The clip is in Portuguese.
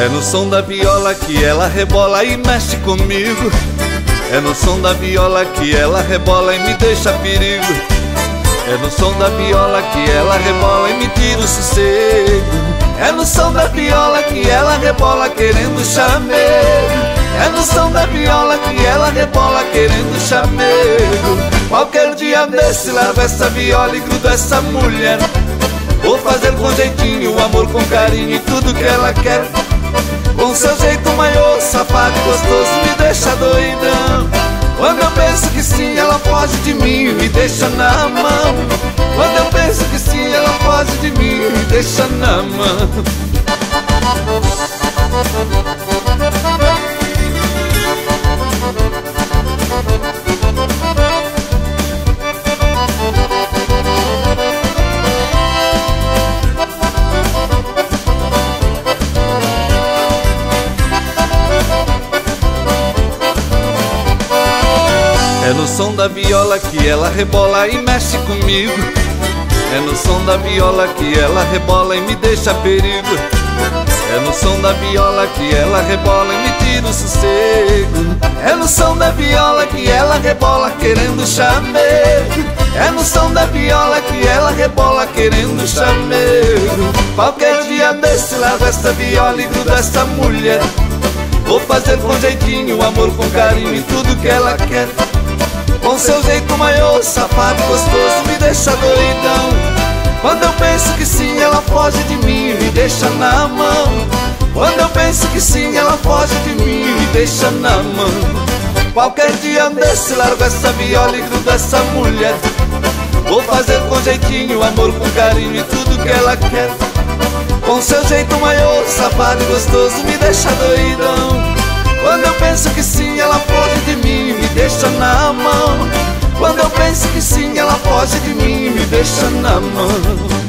É no som da viola que ela rebola e mexe comigo. É no som da viola que ela rebola e me deixa perigo. É no som da viola que ela rebola e me tira o sossego. É no som da viola que ela rebola querendo chamego. É no som da viola que ela rebola querendo chamego. Qualquer dia desse lava essa viola e gruda essa mulher. Vou fazer com jeitinho, amor com carinho e tudo que ela quer. Com seu jeito maior, safado e gostoso, me deixa doidão. Quando eu penso que sim, ela foge de mim, me deixa na mão. Quando eu penso que sim, ela foge de mim, me deixa na mão. É no som da viola que ela rebola e mexe comigo. É no som da viola que ela rebola e me deixa perigo. É no som da viola que ela rebola e me tira o sossego. É no som da viola que ela rebola querendo chamego. É no som da viola que ela rebola querendo chamego. Qualquer dia desse lado essa viola e gruda essa mulher. Vou fazer com jeitinho, amor com carinho e tudo que ela quer. Com seu jeito maior, safado gostoso, me deixa doidão. Quando eu penso que sim, ela foge de mim, me deixa na mão. Quando eu penso que sim, ela foge de mim, me deixa na mão. Qualquer dia desse, largo essa viola e grudo essa mulher. Vou fazer com jeitinho, amor com carinho e tudo que ela quer. Com seu jeito maior, safado e gostoso, me deixa doidão. Quando eu penso que sim, ela foge de mim, me deixa na mão. Penso que sim, ela foge de mim, me deixa na mão.